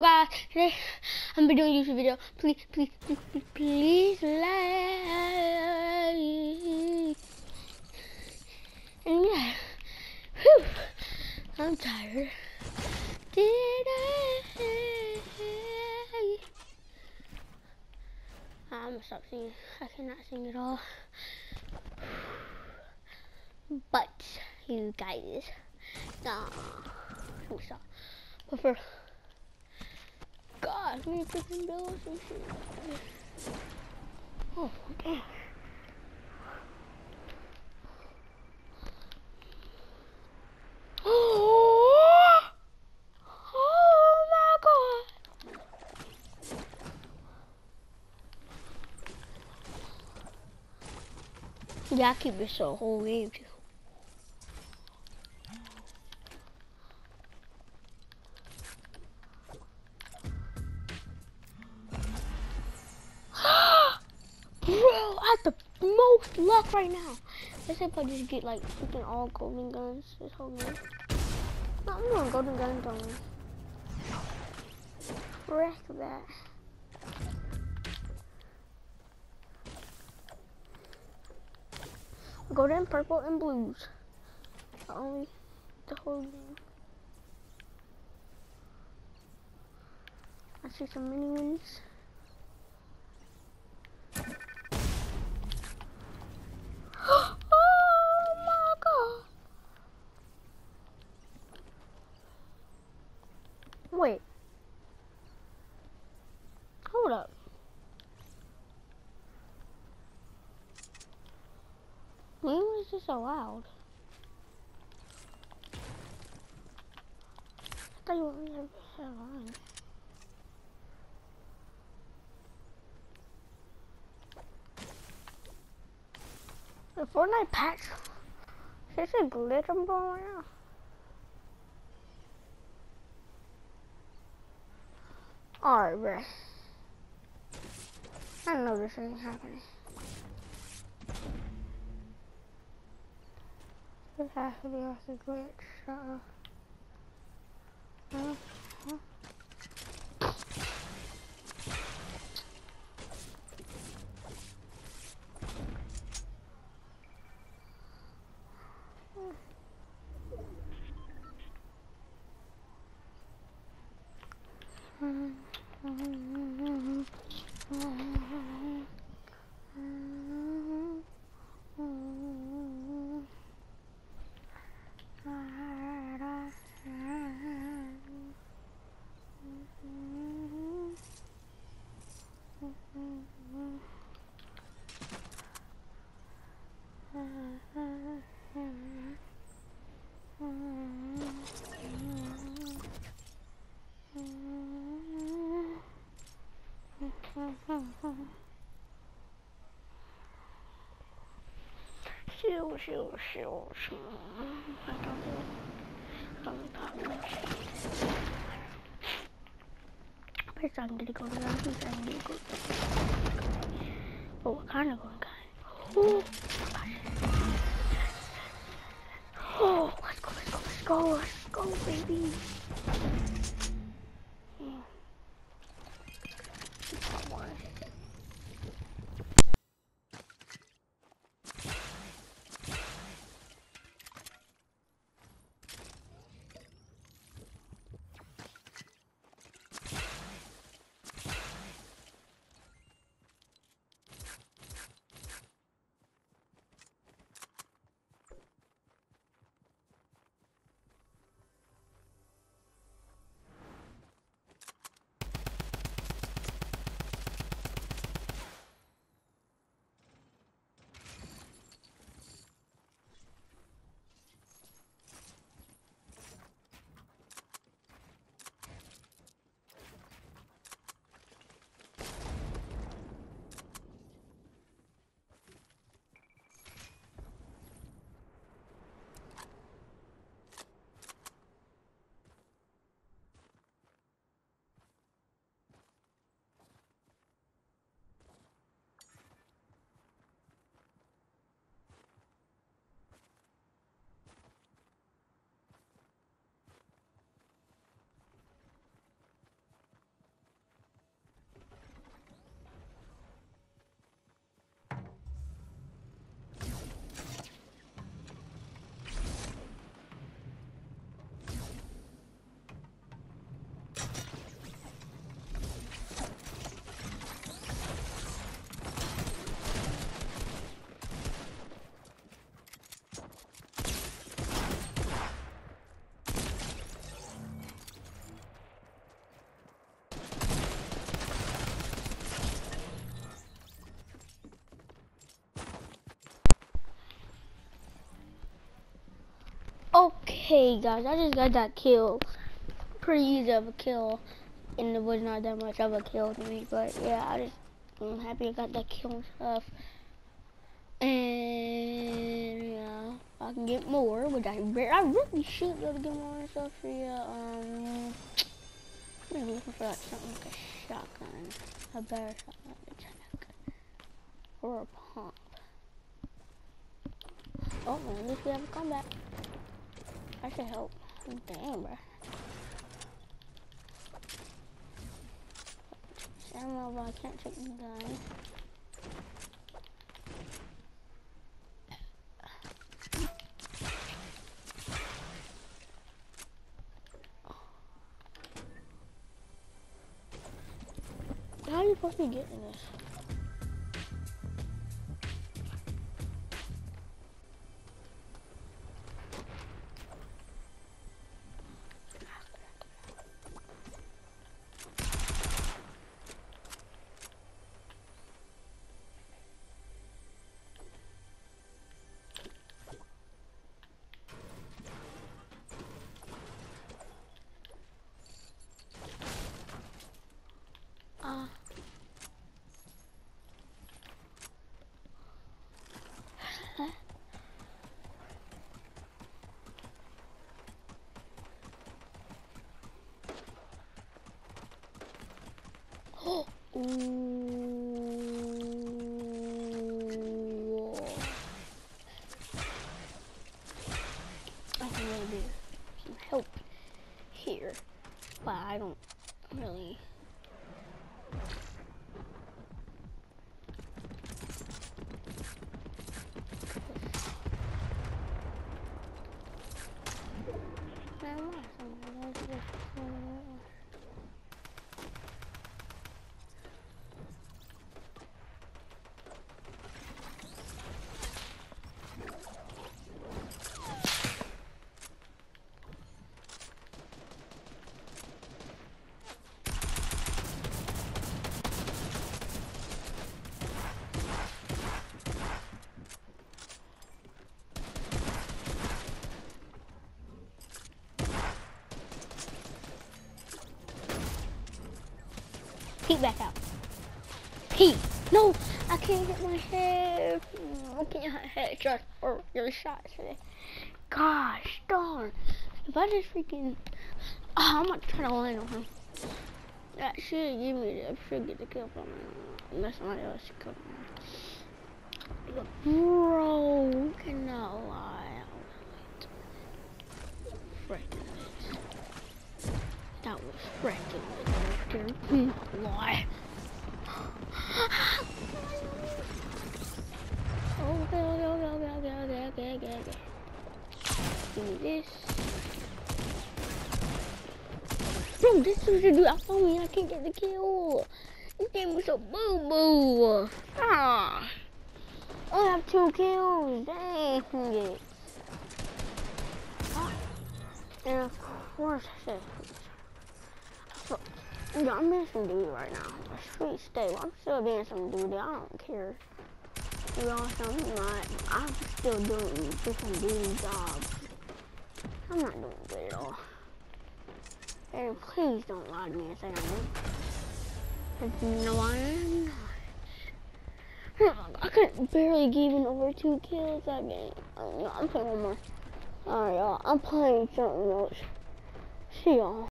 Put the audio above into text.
guys, today I'm be doing a YouTube video. Please, please, please, please, like. And yeah, whew, I'm tired. Today, ah, I'm gonna stop singing. I cannot sing at all. But you guys, nah, me stop. But for God, we need to freaking build some shit. Oh. Oh, my God. Yeah, I keep this the whole game too. Luck right now. Let's say if I just get like freaking all golden guns this whole game. No, I'm going golden guns on Frick that. Golden, purple, and blues. Only the whole game. I see some mini ones. oh my god. Wait. Hold up. Was this allowed? I thought you were never allowed. The Fortnite patch. Is this a glitch I'm going right now? Alright, bruh. I don't know this ain't happening. This has to be off the glitch. -oh. Uh -huh. Shoo, shoo, shoo, shoo. I don't know. I'm talking shit. First I'm gonna go to the office and I'm gonna go Oh, kind of going guy? Oh, oh, let's go, let's go, let's go, let's go, baby. Hey guys, I just got that kill. Pretty easy of a kill. And it was not that much of a kill to me. But yeah, I just, I'm happy I got that kill and stuff. And yeah, I can get more, which I, I really should be able to get more and stuff for you. Um, I'm looking for like something like a shotgun. A better shotgun. Or a pump. Oh, at least we have a comeback. I should help. Damn, bro. Know if I can't take the gun. How are you supposed to be getting this? Ooh. I can really do some help here, but I don't really. Pete back out. Pete, no, I can't get my head. Mm, I can't head headshot or your shots today. Gosh darn. If I just freaking, oh, I'm gonna try to land on him. That should give me the, should get the kill from him. Unless somebody else should come. Bro, cannot lie. Freaking That was freaking good. Lie. Okay, okay, okay, okay, okay, okay, okay. Give me this. Bro, this is a dude. I found me. I can't get the kill. This game was so boo boo. Ah. I have two kills. Dang it. Ah. And of course, I I'm being some dude right now. Sweet steak. I'm still being some dude. I don't care. Be honest, I'm not. I'm still doing different duty jobs. I'm not doing good at all. And please don't lie to me and say I'm. No, I'm not. I could barely even over two kills that game. No, I'm playing one more. Alright, y'all. I'm playing something else. See y'all.